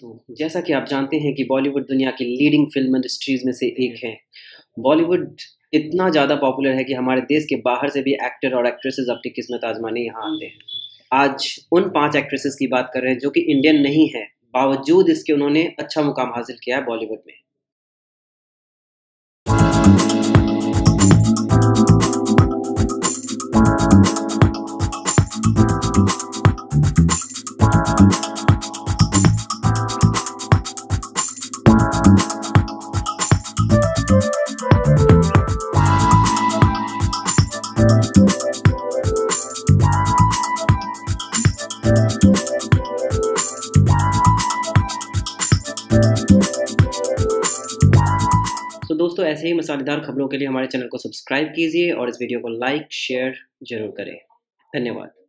तो जैसा कि आप जानते हैं कि बॉलीवुड दुनिया की लीडिंग फ़िल्म इंडस्ट्रीज़ में से एक है। बॉलीवुड इतना ज़्यादा पॉपुलर है कि हमारे देश के बाहर से भी एक्टर और एक्ट्रेसेस अपनी किस्मत आजमाने यहाँ आते हैं। आज उन पाँच एक्ट्रेसेस की बात कर रहे हैं जो कि इंडियन नहीं है, बावजूद इसके उन्होंने अच्छा मुकाम हासिल किया है बॉलीवुड में। दोस्तों, ऐसे ही मसालेदार खबरों के लिए हमारे चैनल को सब्सक्राइब कीजिए और इस वीडियो को लाइक शेयर ज़रूर करें। धन्यवाद।